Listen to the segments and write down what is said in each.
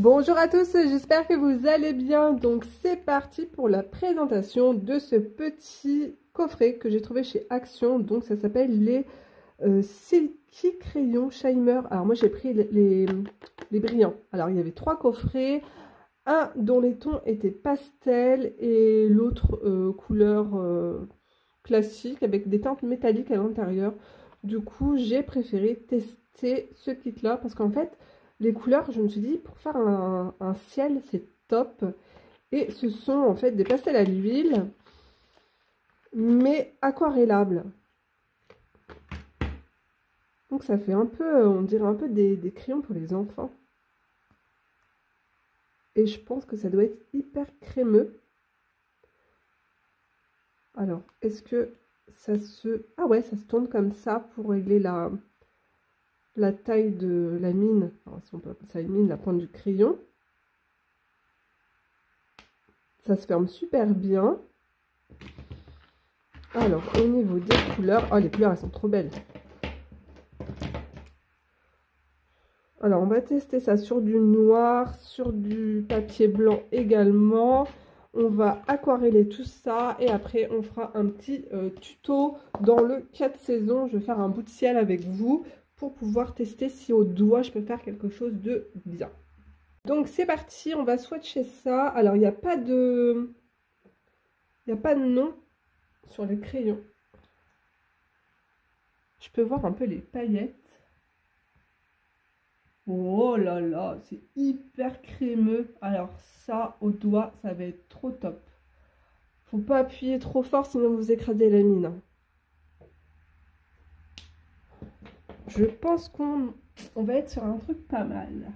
Bonjour à tous, j'espère que vous allez bien. Donc c'est parti pour la présentation de ce petit coffret que j'ai trouvé chez Action. Donc ça s'appelle les euh, Silky Crayons Shimer. Alors moi j'ai pris les, brillants. Alors il y avait trois coffrets. Un dont les tons étaient pastel et l'autre euh, couleur euh, classique avec des teintes métalliques à l'intérieur. Du coup j'ai préféré tester ce kit là parce qu'en fait les couleurs, je me suis dit, pour faire un, ciel, c'est top. Et ce sont en fait des pastels à l'huile, mais aquarellables. Donc ça fait un peu, on dirait un peu des, des, crayons pour les enfants. Et je pense que ça doit être hyper crémeux. Alors, est-ce que ça se... Ah ouais, ça se tourne comme ça pour régler la, la taille de la mine, si on peut appeler ça une mine, la pointe du crayon. Ça se ferme super bien. Alors, au niveau des couleurs, oh les couleurs elles sont trop belles. Alors, on va tester ça sur du noir, sur du papier blanc également. On va aquareller tout ça et après on fera un petit euh, tuto dans le 4 saisons. Je vais faire un bout de ciel avec vous pour pouvoir tester si au doigt je peux faire quelque chose de bien. Donc c'est parti, on va swatcher ça. Alors il n'y a pas de... Il n'y a pas de nom sur le crayon. Je peux voir un peu les paillettes. Oh là là, c'est hyper crémeux. Alors ça, au doigt, ça va être trop top. Faut pas appuyer trop fort, sinon vous écrasez la mine. Hein. Je pense qu'on va être sur un truc pas mal.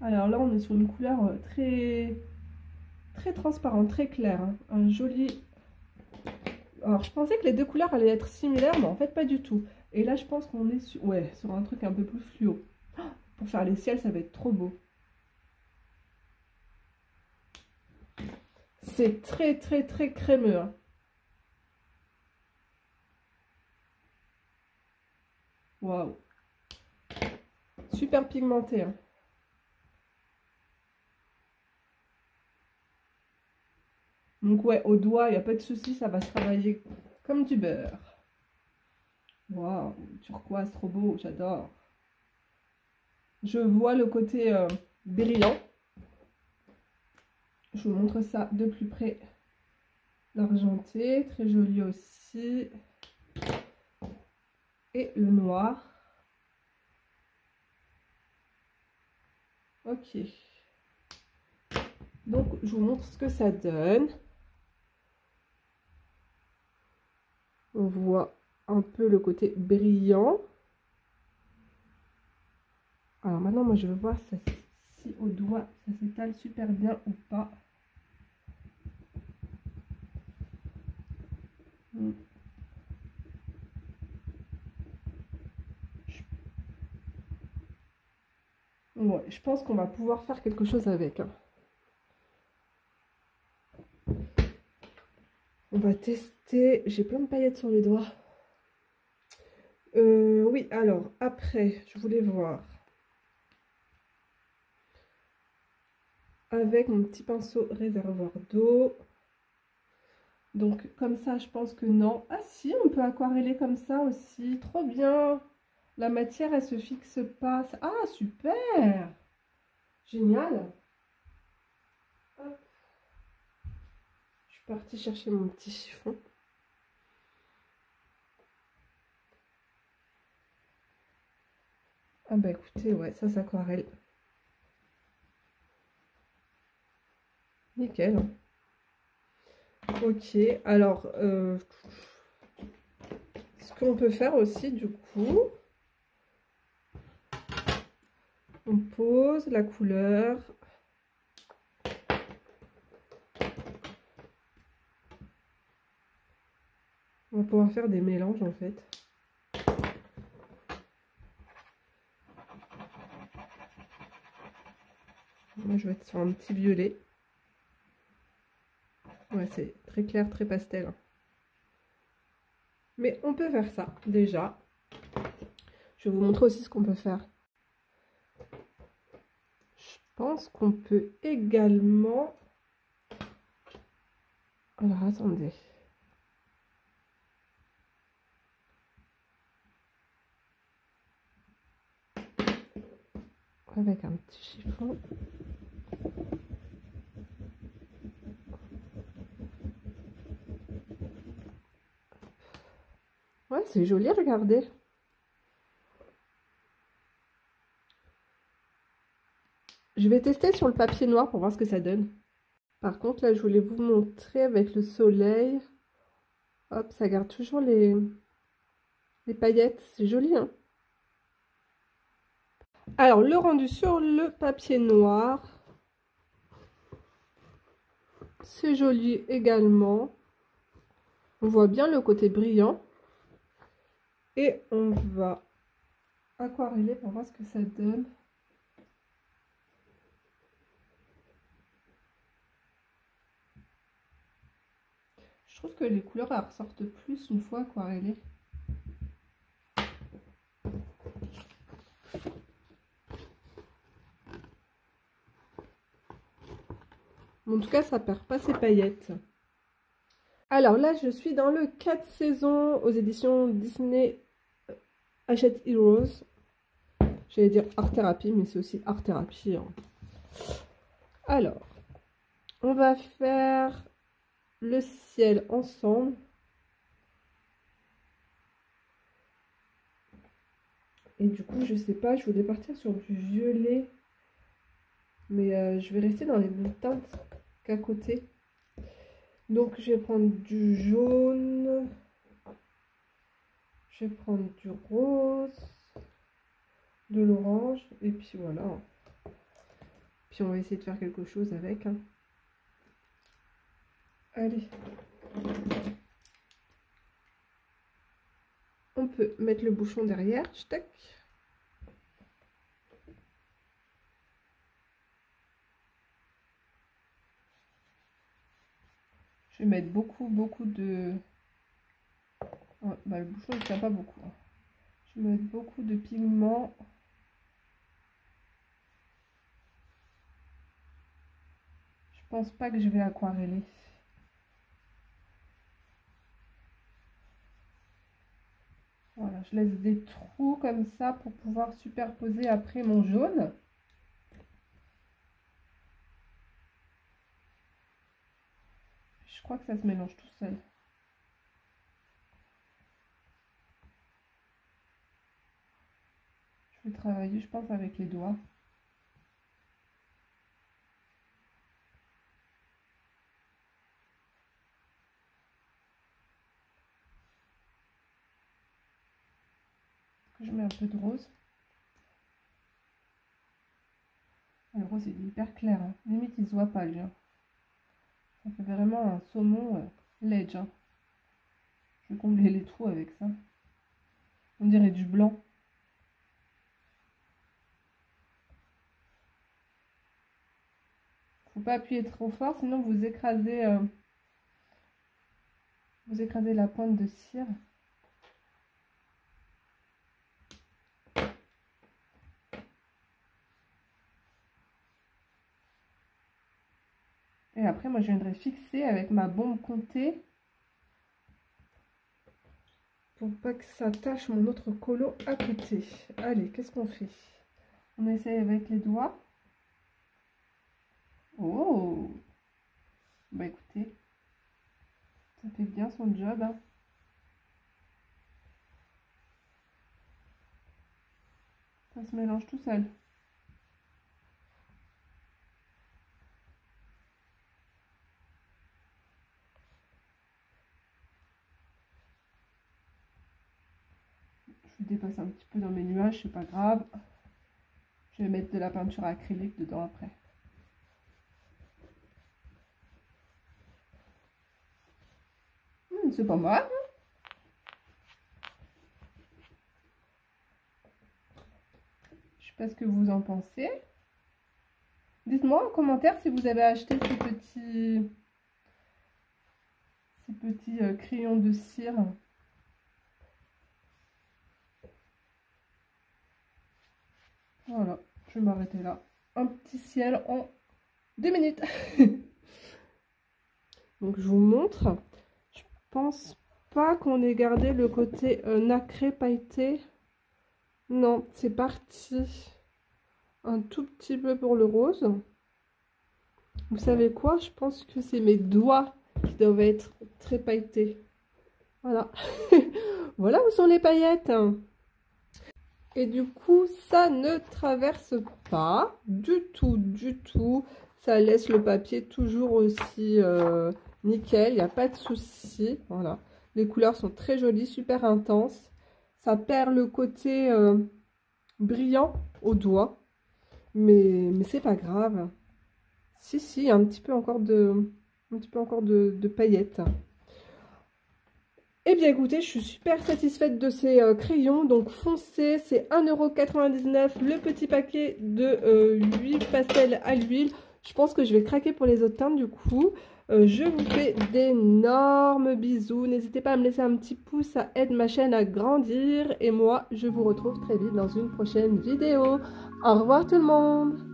Alors là, on est sur une couleur euh, très, très transparente, très claire. Hein. Un joli... Alors, je pensais que les deux couleurs allaient être similaires, mais en fait, pas du tout. Et là, je pense qu'on est sur, ouais, sur un truc un peu plus fluo. pour faire les ciels, ça va être trop beau. C'est très, très, très crémeux. Hein. Waouh. Super pigmenté. Hein. Donc ouais, au doigt, il n'y a pas de souci, ça va se travailler comme du beurre. Waouh, turquoise, trop beau, j'adore. Je vois le côté euh, brillant. Je vous montre ça de plus près. L'argenté, très joli aussi et le noir. Ok. Donc, je vous montre ce que ça donne. On voit un peu le côté brillant. Alors maintenant, moi, je veux voir si au doigt, ça s'étale super bien ou pas. Hmm. Je pense qu'on va pouvoir faire quelque chose avec. Hein. On va tester. J'ai plein de paillettes sur les doigts. Euh, oui, alors, après, je voulais voir. Avec mon petit pinceau réservoir d'eau. Donc, comme ça, je pense que non. Ah si, on peut aquareller comme ça aussi. Trop bien la matière, elle se fixe pas. Ah, super Génial Je suis partie chercher mon petit chiffon. Ah bah écoutez, ouais, ça s'aquarelle. Nickel. Ok, alors, euh, ce qu'on peut faire aussi, du coup, On pose la couleur. On va pouvoir faire des mélanges en fait. Moi je vais être sur un petit violet. Ouais, c'est très clair, très pastel. Mais on peut faire ça déjà. Je vais vous montrer aussi ce qu'on peut faire pense qu'on peut également... Alors, attendez. Avec un petit chiffon. Ouais, c'est joli, regardez. Je vais tester sur le papier noir pour voir ce que ça donne. Par contre, là, je voulais vous montrer avec le soleil. Hop, ça garde toujours les, paillettes. C'est joli, hein Alors, le rendu sur le papier noir. C'est joli également. On voit bien le côté brillant. Et on va aquareller pour voir ce que ça donne. Trouve que les couleurs ressortent plus une fois aquarellées. En tout cas, ça perd pas ses paillettes. Alors là, je suis dans le 4 saisons aux éditions Disney Hachette Heroes. J'allais dire art thérapie, mais c'est aussi art thérapie. Hein. Alors, on va faire le ciel ensemble. Et du coup, je sais pas, je voulais partir sur du violet. Mais euh, je vais rester dans les mêmes teintes qu'à côté. Donc, je vais prendre du jaune. Je vais prendre du rose, de l'orange, et puis voilà. Puis on va essayer de faire quelque chose avec. Hein. Allez. On peut mettre le bouchon derrière. Tac. Je vais mettre beaucoup, beaucoup de bah, le bouchon ne tient pas beaucoup. Hein. Je mets beaucoup de pigments. Je pense pas que je vais aquareller. Voilà, je laisse des trous comme ça pour pouvoir superposer après mon jaune. Je crois que ça se mélange tout seul. Je vais travailler, je pense, avec les doigts. Je mets un peu de rose. Le rose est hyper clair. Hein. Limite, il se voit pas, lui. Hein. Ça fait vraiment un saumon euh, ledge. Hein. Je vais combler les trous avec ça. On dirait du blanc. faut pas appuyer trop fort, sinon vous écrasez, euh, vous écrasez la pointe de cire. Moi, je viendrai fixer avec ma bombe comptée pour pas que ça tâche mon autre colo à côté. Allez, qu'est-ce qu'on fait? On essaye avec les doigts. Oh Bah écoutez, ça fait bien son job. Hein. Ça se mélange tout seul. Un petit peu dans mes nuages, c'est pas grave. Je vais mettre de la peinture acrylique dedans après. c'est pas mal. Je sais pas ce que vous en pensez. Dites-moi en commentaire si vous avez acheté ces petits, ces petits euh, crayons de cire. Voilà, je vais m'arrêter là. un petit ciel en deux minutes. Donc je vous montre. Je pense pas qu'on ait gardé le côté euh, nacré pailleté. Non, c'est parti. Un tout petit peu pour le rose. Vous savez quoi? Je pense que c'est mes doigts qui doivent être très pailletés. Voilà. voilà où sont les paillettes. Et du coup, ça ne traverse pas du tout, du tout. Ça laisse le papier toujours aussi euh, nickel, il n'y a pas de souci. Les couleurs sont très jolies, super intenses. Ça perd le côté euh, brillant au doigt. Mais, mais c'est pas grave. Si, si, un petit peu encore de, un petit peu encore de, paillettes. Eh bien écoutez, je suis super satisfaite de ces euh, crayons. Donc foncé, c'est 1,99€ le petit paquet de 8 euh, pastels à l'huile. Je pense que je vais craquer pour les autres teintes du coup. Euh, je vous fais d'énormes bisous. N'hésitez pas à me laisser un petit pouce, ça aide ma chaîne à grandir. Et moi, je vous retrouve très vite dans une prochaine vidéo. Au revoir tout le monde